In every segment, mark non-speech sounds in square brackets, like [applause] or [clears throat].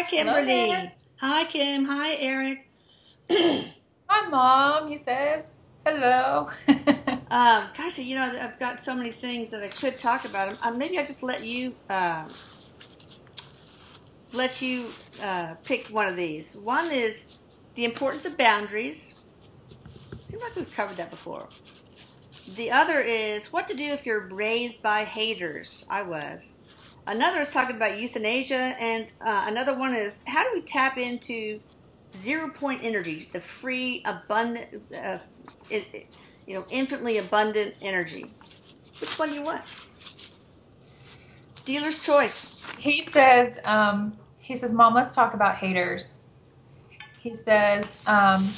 Hi, Kimberly. Hi, Kim. Hi, Erik. Hi, Mom, he says. Hello. [laughs] Um, gosh, you know, I've got so many things that I could talk about. Um, maybe I just let you um, let you uh, pick one of these. One is the importance of boundaries. Seems like we've covered that before. The other is what to do if you're raised by haters. I was. Another is talking about euthanasia, and uh, another one is how do we tap into zero point energy, the free, abundant, uh, it, it- you know, infinitely abundant energy. Which one do you want? Dealer's choice. he says, um, he says, Mom, let's talk about haters. He says, um,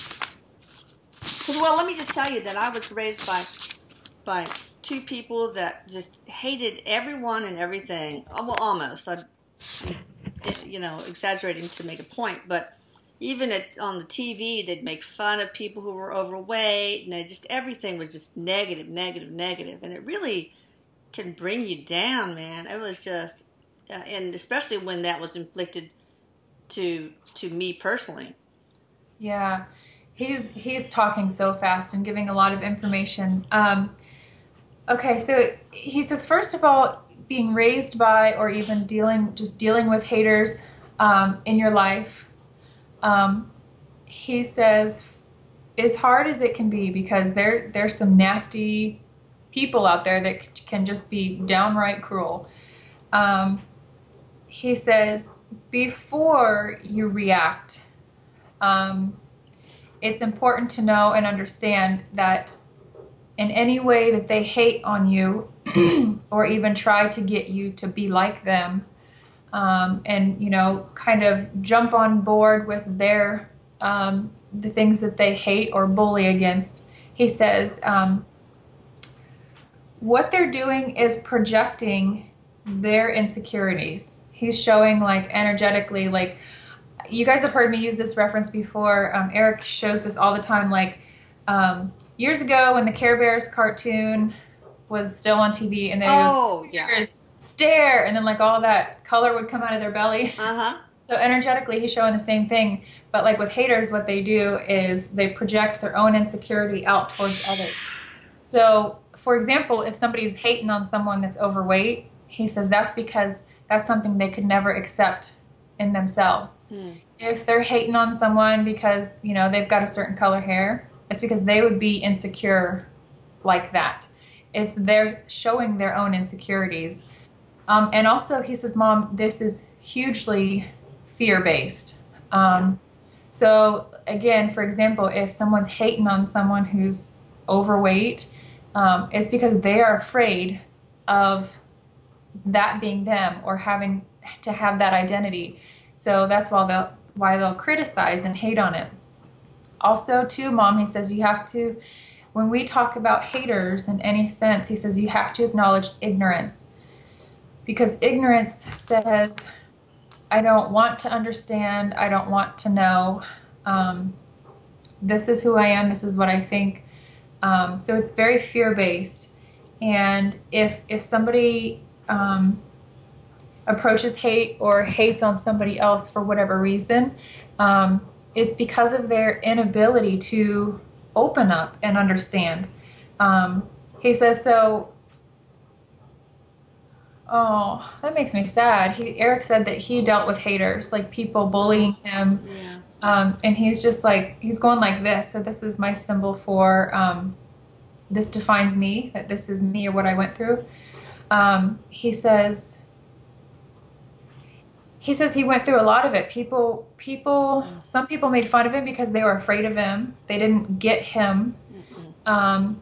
Well, let me just tell you that I was raised by by two people that just hated everyone and everything. Well, almost. I, you know, exaggerating to make a point, but even at on the TV, they'd make fun of people who were overweight, and just everything was just negative, negative, negative, and it really can bring you down, man. It was just, uh, and especially when that was inflicted to to me personally. yeah, he's he's talking so fast and giving a lot of information. Um, okay, so he says, first of all, being raised by or even dealing just dealing with haters um, in your life, um, he says, as hard as it can be because there there's some nasty people out there that can just be downright cruel. Um, he says, before you react, um, it's important to know and understand that in any way that they hate on you [clears throat] or even try to get you to be like them um, and you know kind of jump on board with their um, the things that they hate or bully against he says um, what they're doing is projecting their insecurities. He's showing like energetically like you guys have heard me use this reference before. Um, Erik shows this all the time like um, years ago when the care bears cartoon was still on tv and they Oh, would yeah. stare and then like all that color would come out of their belly [laughs] Uh huh. so energetically he's showing the same thing but like with haters what they do is they project their own insecurity out towards others so for example if somebody's hating on someone that's overweight he says that's because that's something they could never accept in themselves Hmm. if they're hating on someone because you know they've got a certain color hair it's because they would be insecure like that. It's they're showing their own insecurities. Um, and also he says mom this is hugely fear-based. Um, so again for example if someone's hating on someone who's overweight um, it's because they are afraid of that being them or having to have that identity. So that's why they'll why they'll criticize and hate on it also too mom he says you have to when we talk about haters in any sense he says you have to acknowledge ignorance. Because ignorance says i don't want to understand i don't want to know um, this is who i am this is what i think. Um, so it's very fear-based. And if if somebody um, approaches hate or hates on somebody else for whatever reason um, it's because of their inability to open up and understand. Um, he says so oh that makes me sad. He Erik said that he dealt with haters like people bullying him. Yeah. um, and he's just like he's going like this. So this is my symbol for um, this defines me that this is me or what i went through. Um, he says he says he went through a lot of it people people some people made fun of him because they were afraid of him they didn't get him Mm-mm. um,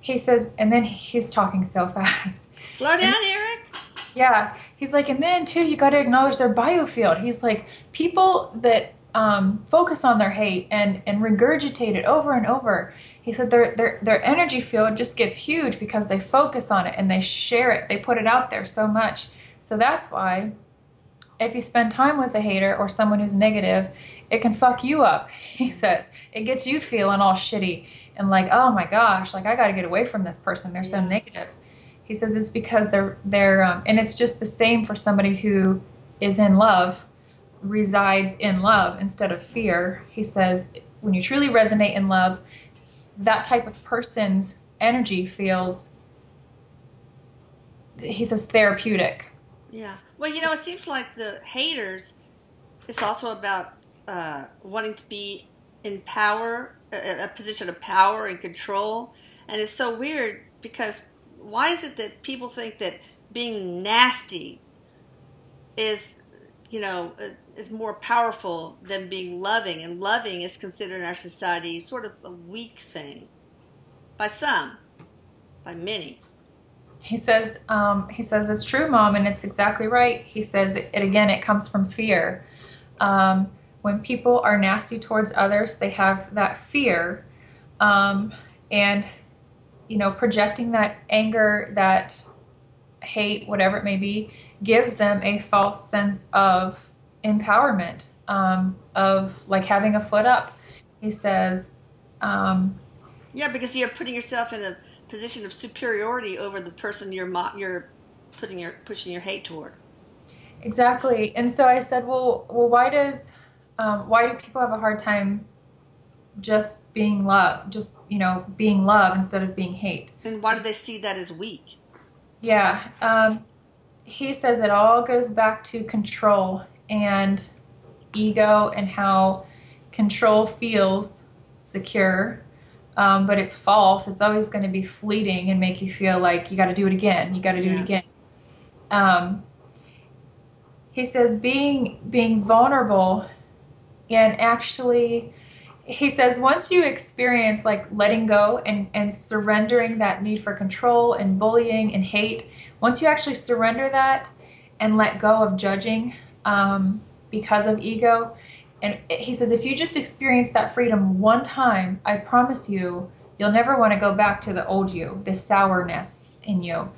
he says and then he's talking so [laughs] fast Slow down, Erik. yeah, he's like, and then too, you got to acknowledge their biofield. He's like, people that um, focus on their hate and and regurgitate it over and over. He said their their their energy field just gets huge because they focus on it and they share it. They put it out there so much. So that's why, if you spend time with a hater or someone who's negative, it can fuck you up. [laughs] He says it gets you feeling all shitty and like, oh my gosh, like I got to get away from this person. They're so Yeah. negative. He says it's because they're they're um, and it's just the same for somebody who is in love resides in love instead of fear. He says when you truly resonate in love, that type of person's energy feels he says therapeutic. Yeah. Well, you know, it seems like the haters it's also about uh, wanting to be in power, a, a position of power and control. And it's so weird because why is it that people think that being nasty is, you know, uh, is more powerful than being loving? And loving is considered in our society sort of a weak thing by some, by many. He says, um, he says it's true, mom, and it's exactly right. He says it, it again. It comes from fear. Um, when people are nasty towards others, they have that fear, um, and you know, projecting that anger, that hate, whatever it may be, gives them a false sense of empowerment, um, of like having a foot up. He says, um, "Yeah, because you're putting yourself in a position of superiority over the person you're mo- you're putting your pushing your hate toward. Exactly. And so I said, well, well, why does um, why do people have a hard time just being love, just you know, being love instead of being hate? And why do they see that as weak? Yeah. Um, he says it all goes back to control and ego and how control feels secure um, but it's false. It's always going to be fleeting and make you feel like you got to do it again. You got to do yeah. it again. Um, he says being being vulnerable and actually he says once you experience like letting go and, and surrendering that need for control and bullying and hate once you actually surrender that and let go of judging um, because of ego and he says, if you just experience that freedom one time, I promise you, you'll never want to go back to the old you, the sourness in you.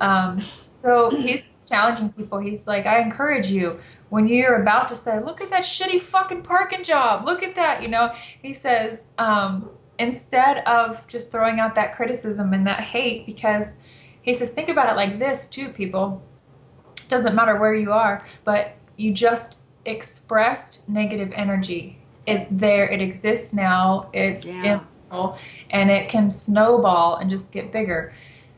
Um, so he's challenging people. He's like, I encourage you when you're about to say, look at that shitty fucking parking job, look at that, you know, he says, um, instead of just throwing out that criticism and that hate, because he says, think about it like this too, people. Doesn't matter where you are, but you just expressed negative energy. It's there, it exists now, it's yeah. in, and it can snowball and just get bigger.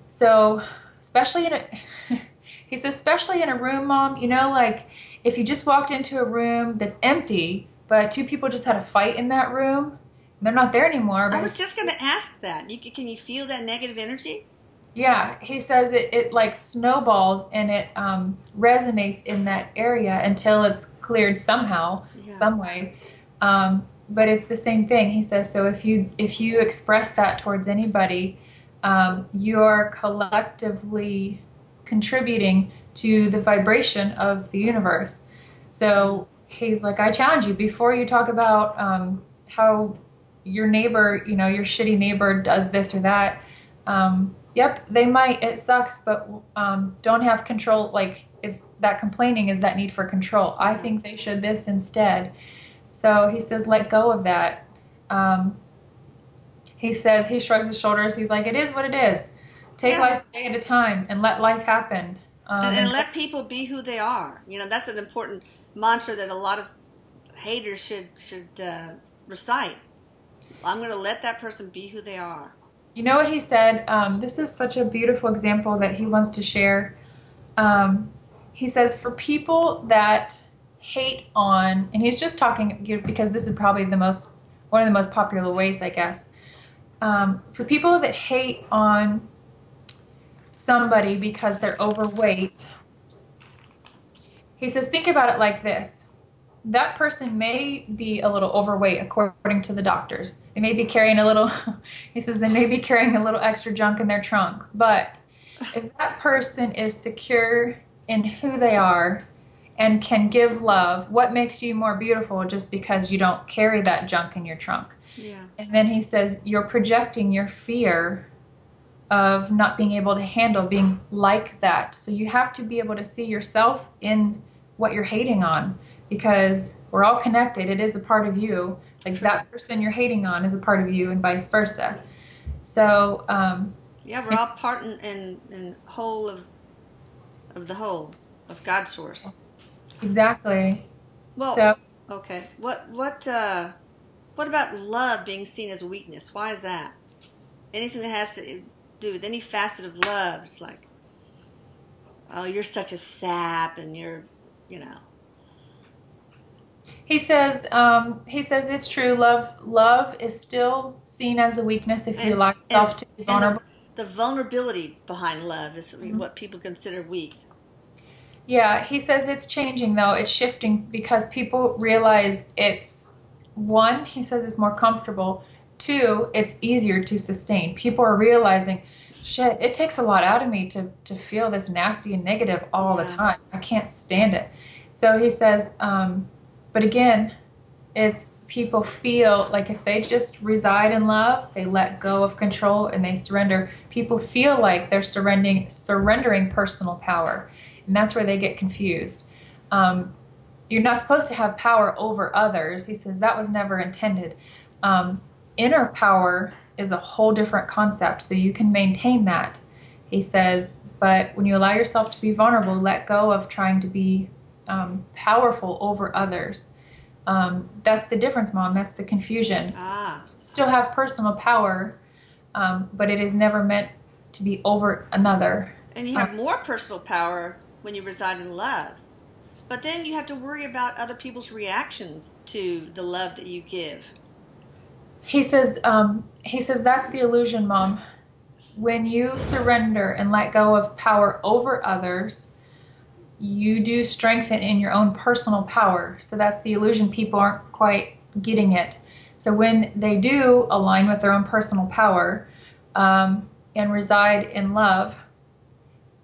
So, especially in a, [laughs] he says, especially in a room, mom, you know, like if you just walked into a room that's empty, but two people just had a fight in that room, they're not there anymore. I was just going to ask that. You, can you feel that negative energy? Yeah, he says it, it like snowballs and it um, resonates in that area until it's cleared somehow, yeah. some way. Um, but it's the same thing. He says so. If you if you express that towards anybody, um, you're collectively contributing to the vibration of the universe. So he's like, I challenge you before you talk about um, how your neighbor, you know, your shitty neighbor does this or that. Um, Yep, they might. It sucks, but um, don't have control. Like it's that complaining is that need for control. I think they should this instead. So he says, let go of that. Um, he says he shrugs his shoulders. He's like, it is what it is. Take yeah. life a day at a time and let life happen. Um, and, and, let people be who they are. You know, that's an important mantra that a lot of haters should should uh, recite. I'm going to let that person be who they are. You know what he said? Um, this is such a beautiful example that he wants to share. Um, he says, for people that hate on, and he's just talking because this is probably the most one of the most popular ways, I guess. Um, for people that hate on somebody because they're overweight, he says, think about it like this that person may be a little overweight according to the doctors. They may be carrying a little, [laughs] he says, they may be carrying a little extra junk in their trunk. But if that person is secure in who they are and can give love, what makes you more beautiful just because you don't carry that junk in your trunk? Yeah. And then he says, you're projecting your fear of not being able to handle being like that. So you have to be able to see yourself in what you're hating on because we're all connected. It is a part of you. Like True. that person you're hating on is a part of you, and vice versa. So um, yeah, we're all part and, and, and whole of of the whole of God's source. Exactly. Well, so okay. What what uh, what about love being seen as a weakness? Why is that? Anything that has to do with any facet of love, it's like, oh, you're such a sap, and you're, you know. He says um, he says it's true. Love love is still seen as a weakness if you And- allow yourself and- to be and the- vulnerable. The vulnerability behind love is Mm-hmm. what people consider weak. Yeah, he says it's changing though. It's shifting because people realize it's one, he says it's more comfortable. Two, it's easier to sustain. People are realizing, shit, it takes a lot out of me to, to feel this nasty and negative all the time. I can't stand it. So he says, um, but again, it's people feel like if they just reside in love, they let go of control and they surrender. People feel like they're surrendering surrendering personal power and that's where they get confused. Um, you're not supposed to have power over others. He says that was never intended. Um, inner power is a whole different concept, so you can maintain that. He says, but when you allow yourself to be vulnerable, let go of trying to be um, powerful over others. Um, that's the difference, Mom. That's the confusion Ah, still have personal power, um, but it is never meant to be over another. and you have more personal power when you reside in love. But then you have to worry about other people's reactions to the love that you give. He says, um, he says that's the illusion, Mom. When you surrender and let go of power over others, you do strengthen in your own personal power. So that's the illusion. People aren't quite getting it. So when they do align with their own personal power um, and reside in love,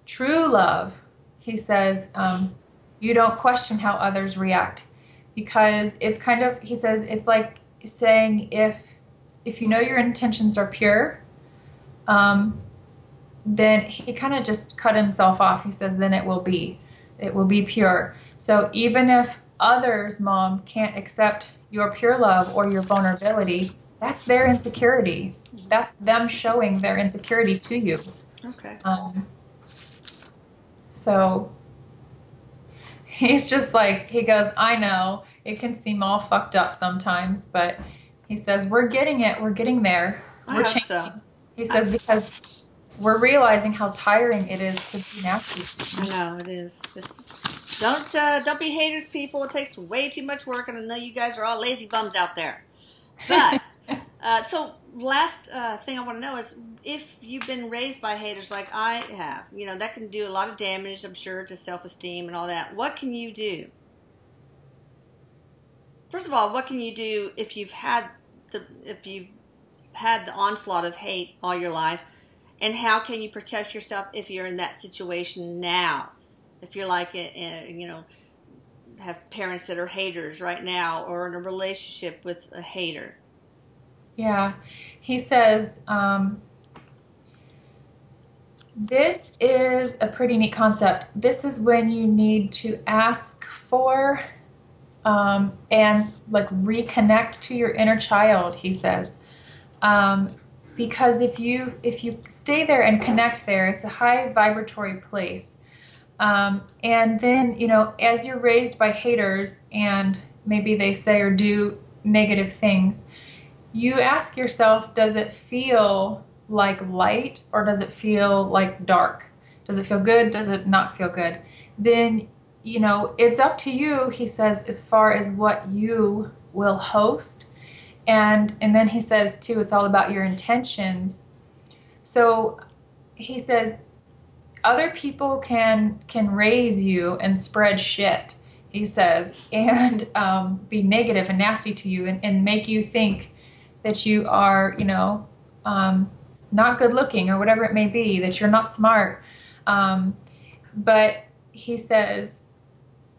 true love, he says, um, you don't question how others react because it's kind of he says it's like saying if if you know your intentions are pure um, then he kind of just cut himself off he says then it will be it will be pure so even if others mom can't accept your pure love or your vulnerability that's their insecurity that's them showing their insecurity to you Okay. um, so he's just like, he goes, I know it can seem all fucked up sometimes, but he says, we're getting it. We're getting there. I We're hope so. He says, because we're realizing how tiring it is to be nasty. I know it is. It's, don't uh, don't be haters, people. It takes way too much work, and I know you guys are all lazy bums out there. But [laughs] uh, so last uh, thing I want to know is if you've been raised by haters like I have, you know that can do a lot of damage, I'm sure, to self esteem and all that. What can you do? First of all, what can you do if you've had the if you've had the onslaught of hate all your life? And how can you protect yourself if you're in that situation now if you're like a, a, you know have parents that are haters right now or in a relationship with a hater Yeah. He says, um, this is a pretty neat concept. This is when you need to ask for um, and like reconnect to your inner child, he says. Um, because if you if you stay there and connect there, it's a high vibratory place. Um, and then, you know, as you're raised by haters and maybe they say or do negative things, you ask yourself, does it feel like light or does it feel like dark? Does it feel good? Does it not feel good? Then, you know, it's up to you, he says, as far as what you will host. And and then he says too, it's all about your intentions. So he says other people can can raise you and spread shit he says [laughs] and um, be negative and nasty to you and, and make you think that you are you know um, not good looking or whatever it may be that you're not smart um, but he says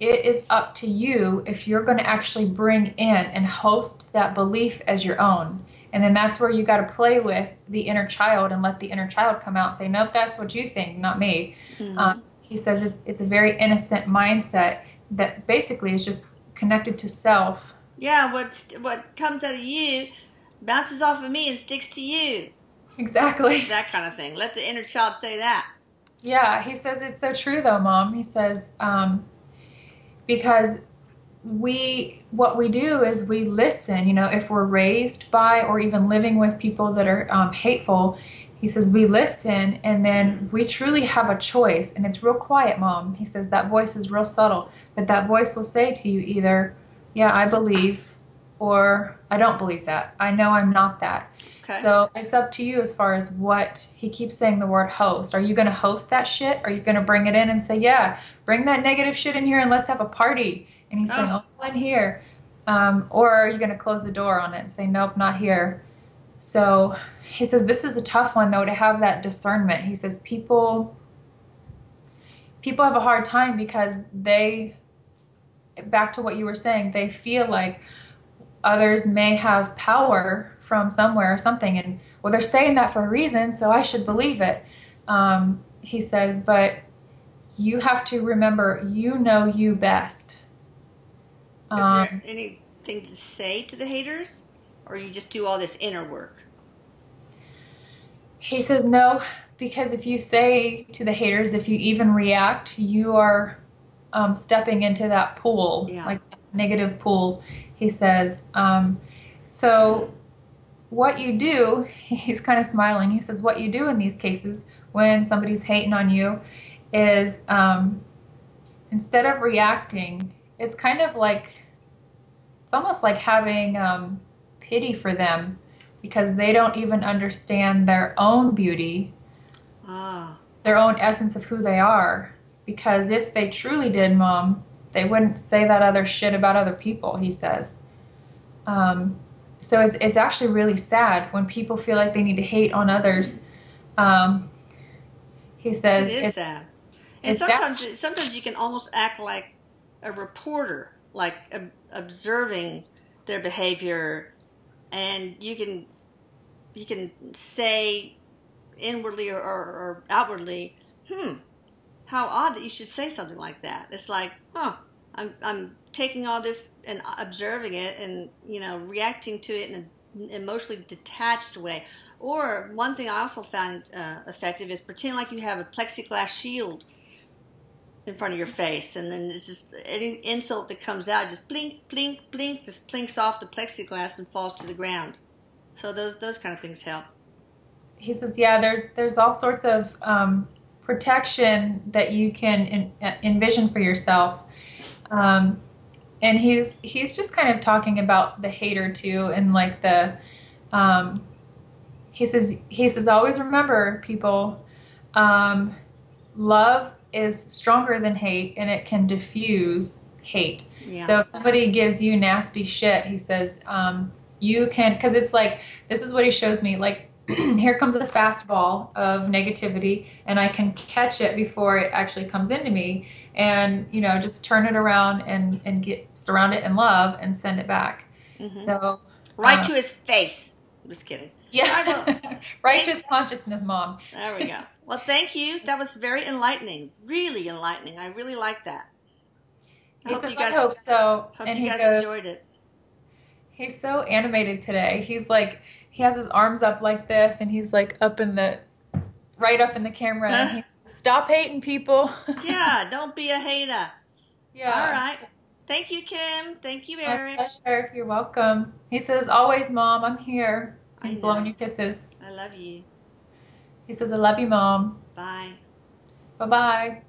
it is up to you if you're going to actually bring in and host that belief as your own and then that's where you got to play with the inner child and let the inner child come out and say, nope, that's what you think, not me. Mhm. Um, he says it's it's a very innocent mindset that basically is just connected to self. yeah what what comes out of you bounces off of me and sticks to you Exactly. [laughs] that kind of thing let the inner child say that Yeah, he says it's so true though, mom. He says um, because we what we do is we listen you know if we're raised by or even living with people that are um, hateful he says we listen and then we truly have a choice and it's real quiet mom. He says that voice is real subtle but that voice will say to you either yeah i believe or i don't believe that. I know i'm not that Okay. so it's up to you as far as what he keeps saying the word host. Are you going to host that shit? Are you going to bring it in and say, yeah, bring that negative shit in here and let's have a party? And he's saying, Oh. oh, in here. Um, or are you going to close the door on it and say, nope, not here? So he says, this is a tough one though to have that discernment. He says, people. People have a hard time because they, back to what you were saying, they feel like others may have power from somewhere or something. And well they're saying that for a reason so i should believe it. Um, he says but you have to remember you know you best. Is um, there anything to say to the haters, or you just do all this inner work? he says no because if you say to the haters if you even react you are um, stepping into that pool Yeah. like negative pool he says. Um, so what you do [laughs] he's kind of smiling. He says what you do in these cases when somebody's hating on you is um, instead of reacting it's kind of like it's almost like having um, pity for them because they don't even understand their own beauty Ah, their own essence of who they are. Because if they truly did mom they wouldn't say that other shit about other people he says. Um, so it's, it's actually really sad when people feel like they need to hate on others um, he says is it's- sad. And it's sad. sometimes, sometimes you can almost act like a reporter, like ob- observing their behavior, and you can you can say inwardly or, or, or outwardly, "Hmm, how odd that you should say something like that." It's like, huh, I'm I'm taking all this and observing it, and you know, reacting to it in an emotionally detached way. Or one thing I also found uh, effective is pretend like you have a plexiglass shield in front of your face, and then it's just any insult that comes out, just blink, blink, blink, just blinks off the plexiglass and falls to the ground. So those those kind of things help. he says, yeah, there's there's all sorts of um, protection that you can en- envision for yourself, um, and he's he's just kind of talking about the hater too, and like the um, he says he says always remember people, um, love is stronger than hate, and it can diffuse hate. Yeah. So if somebody gives you nasty shit, he says, um, you can, because it's like, this is what he shows me. Like, [clears throat] here comes a fastball of negativity, and I can catch it before it actually comes into me, and you know, just turn it around and and get surround it in love and send it back. Mhm. So right uh, to his face. Just kidding. yeah, [laughs] right to his consciousness, mom. There we go. [laughs] Well, thank you. That was very enlightening. Really enlightening. I really like that. I He hope says, you guys I hope so. hope and you he guys goes, enjoyed it. He's so animated today. He's like he has his arms up like this and he's like up in the right up in the camera and he's stop hating people. [laughs] Yeah, don't be a hater. yeah. All right. Thank you, Kim. Thank you, My pleasure. You're welcome. He says, always, Mom, I'm here. He's blowing you kisses. I love you. He says, I love you, Mom. Bye. Bye bye.